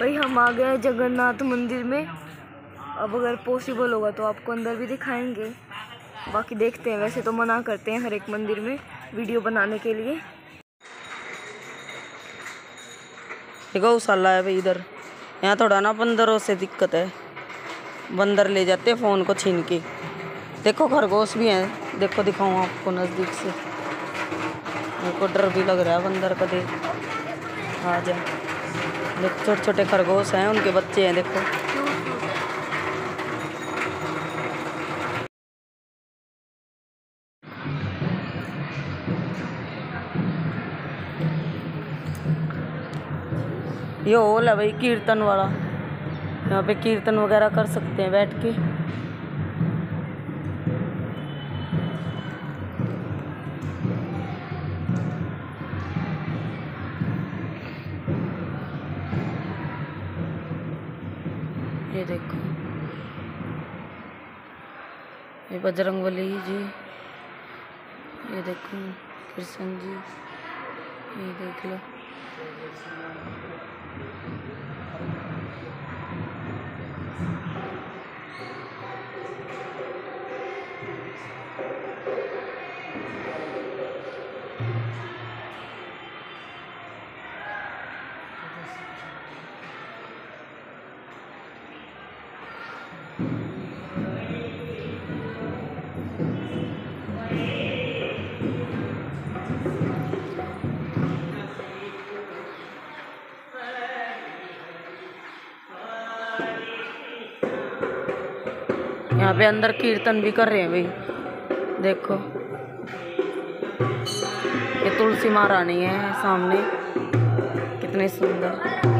भाई, हम आ गए जगन्नाथ मंदिर में। अब अगर पॉसिबल होगा तो आपको अंदर भी दिखाएँगे। बाकी देखते हैं, वैसे तो मना करते हैं हर एक मंदिर में वीडियो बनाने के लिए। गौशाला है भाई इधर। यहाँ थोड़ा ना बंदरों से दिक्कत है। बंदर ले जाते हैं फ़ोन को छीन के। देखो, खरगोश भी हैं। देखो, दिखाऊँ आपको नज़दीक से। मेरे को डर भी लग रहा है बंदर का देख। आ जा। देखो छोटे छोटे खरगोश हैं, उनके बच्चे हैं, देखो। ये हॉल है भाई, कीर्तन वाला। यहाँ पे कीर्तन वगैरह कर सकते हैं बैठ के। ये बजरंग बली जी। ये देखो कृष्ण जी। ये देख लो। यहाँ पे अंदर कीर्तन भी कर रहे हैं भाई। देखो। ये तुलसी महारानी है सामने। कितनी सुंदर।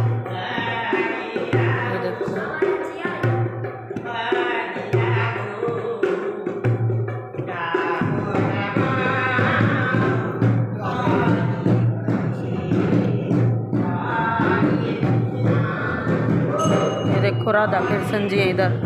राधा कृष्ण जी इधर।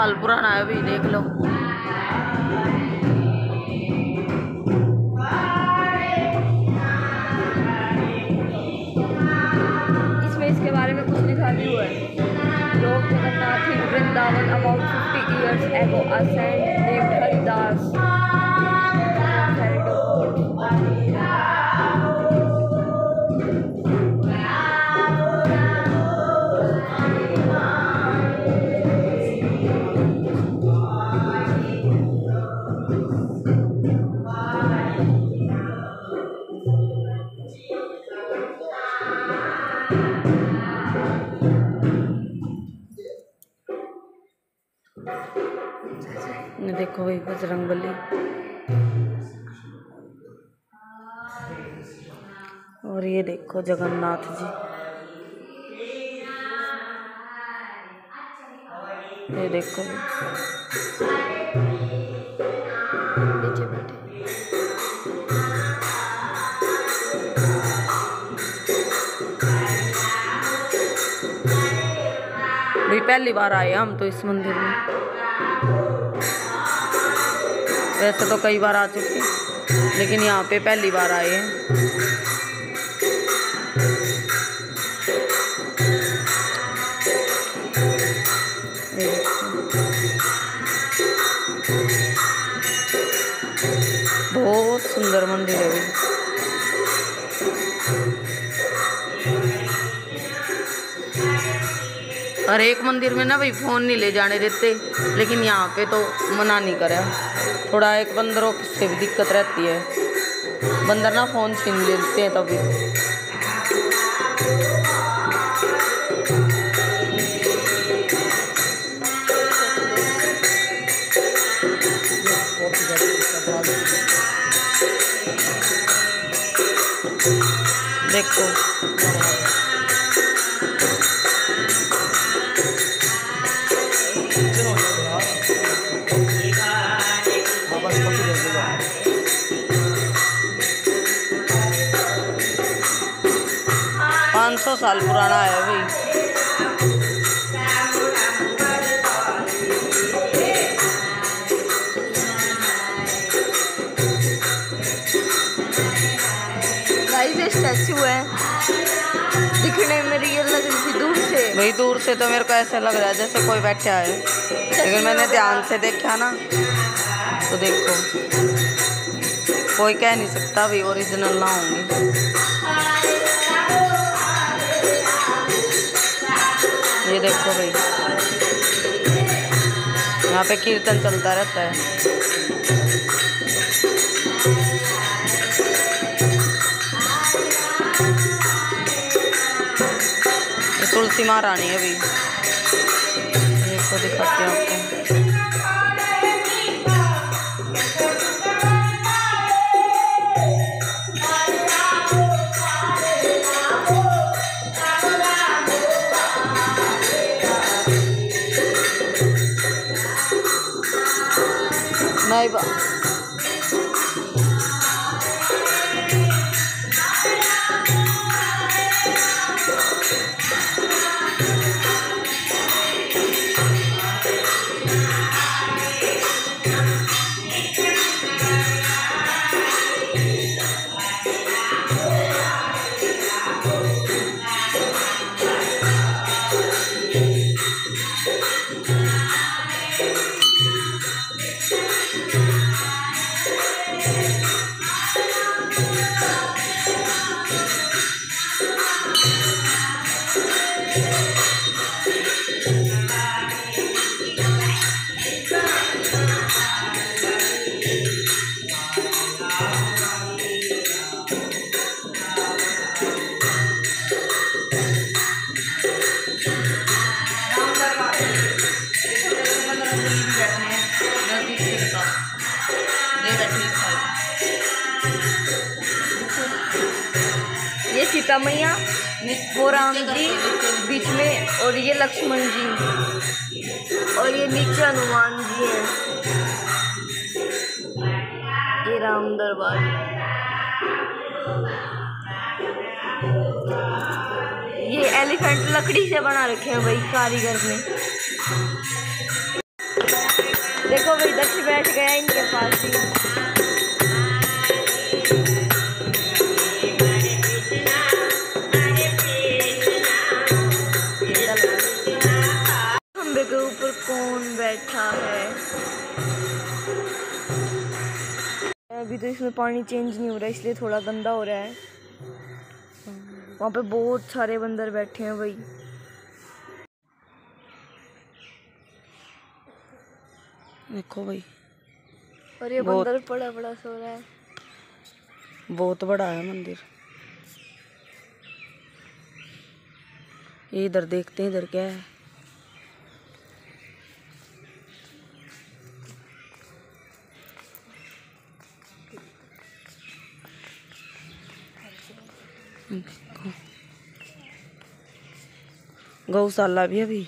साल पुराना है, अभी देख लो। इसमें इसके बारे में कुछ लिखा भी हुआ है। लोग Jagannath, Vrindavan about 50 years ago a saint named भाई बजरंग बली और ये देखो जगन्नाथ जी। ये देखो। भाई, पहली बार आए हम तो इस मंदिर में। वैसे तो कई बार आ चुके लेकिन यहाँ पे पहली बार आए हैं। बहुत सुंदर मंदिर है हर एक मंदिर में ना भाई फ़ोन नहीं ले जाने देते, लेकिन यहाँ पे तो मना नहीं करा थोड़ा एक बंदरों से भी दिक्कत रहती है। बंदर ना फ़ोन छीन लेते हैं तभी। देखो। सौ साल पुराना है भाई। स्टैचू है। दिखने में रियल लग रही थी, दूर से। भाई, दूर से तो मेरे को ऐसे लग रहा है जैसे कोई बैठा है। लेकिन मैंने ध्यान से देखा ना तो देखो। कोई कह नहीं सकता भी ओरिजिनल ना होंगे। देखो भाई। यहाँ पे कीर्तन चलता रहता है। तुलसी महारानी है अभी। देखो दिखाते हैं आपको। नहीं बा सीता मैया वो राम जी, बीच में, और ये लक्ष्मण जी। और ये नीचे हनुमान जी हैं। ये राम दरबार। ये एलिफेंट लकड़ी से बना रखे हैं भाई, कारीगर ने। देखो भाई, दक्ष बैठ गया इनके पास ही बैठा है। अभी तो इसमें पानी चेंज नहीं हो रहा इसलिए थोड़ा गंदा हो रहा है। वहाँ पे बहुत सारे बंदर बैठे हैं भाई। देखो भाई। और ये बंदर बड़ा बड़ा सो रहा है। बहुत बड़ा है मंदिर। ये इधर देखते हैं इधर क्या है। गौशाला भी अभी।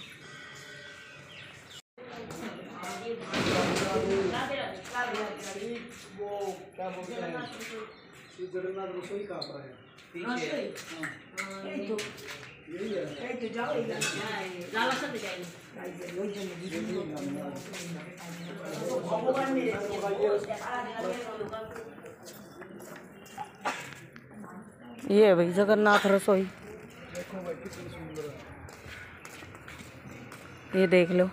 ये भाई जगन्नाथ रसोई। ये देख लो।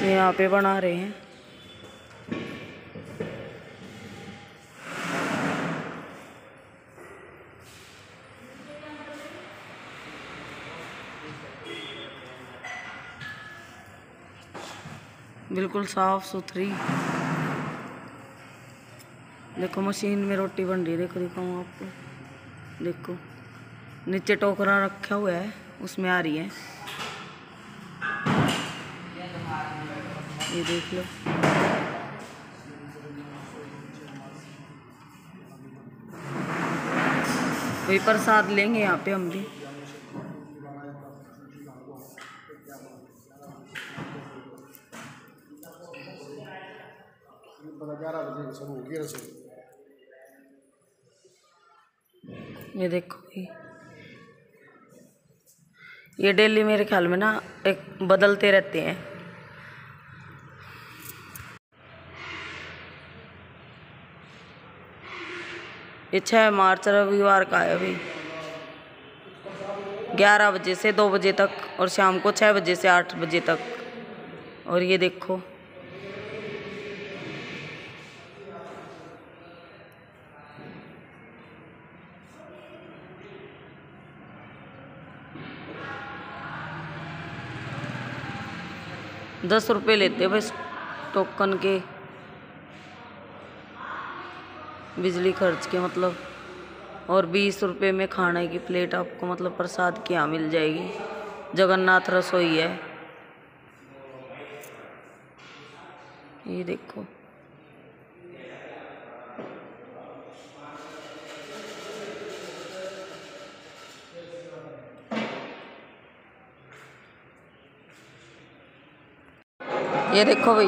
ये यहाँ पे बना रहे हैं। बिल्कुल साफ़ सुथरी। देखो मशीन में रोटी बन रही है, देखो दिखाऊँ आपको। देखो, नीचे टोकरा रखा हुआ है, उसमें आ रही है। ये देख लो। वही प्रसाद लेंगे यहाँ पे हम भी पता ग्यारह बजे शुरू होगी रसोई ये देखो ये। डेली मेरे ख्याल में ना एक बदलते रहते हैं। ये छः मार्च रविवार का है अभी। ग्यारह बजे से दो बजे तक और शाम को छः बजे से आठ बजे तक। और ये देखो। दस रुपये लेते हैं बस टोकन के बिजली खर्च के मतलब। और बीस रुपये में खाने की प्लेट आपको मतलब प्रसाद की यहाँ मिल जाएगी। जगन्नाथ रसोई है। ये देखो। ये देखो भाई,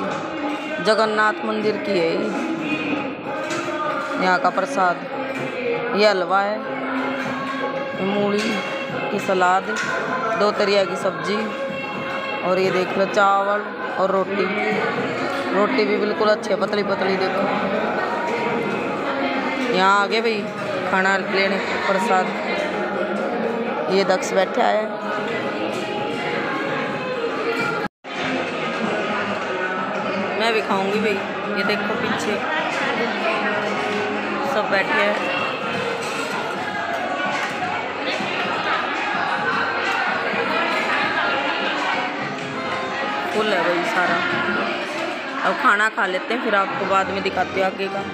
जगन्नाथ मंदिर की है ये। यहाँ का प्रसाद। ये हलवा है, मूली की सलाद, दो तरिया की सब्ज़ी, और ये देख लो चावल और रोटी। रोटी भी बिल्कुल अच्छी है पतली पतली देखो। यहाँ आगे भाई, खाना लेने प्रसाद। ये दक्ष बैठा है। मैं भी खाऊँगी भाई। ये देखो पीछे। सब बैठे हैं। फुल है भाई सारा। अब खाना खा लेते हैं, फिर आपको बाद में दिखाते हैं आगे का।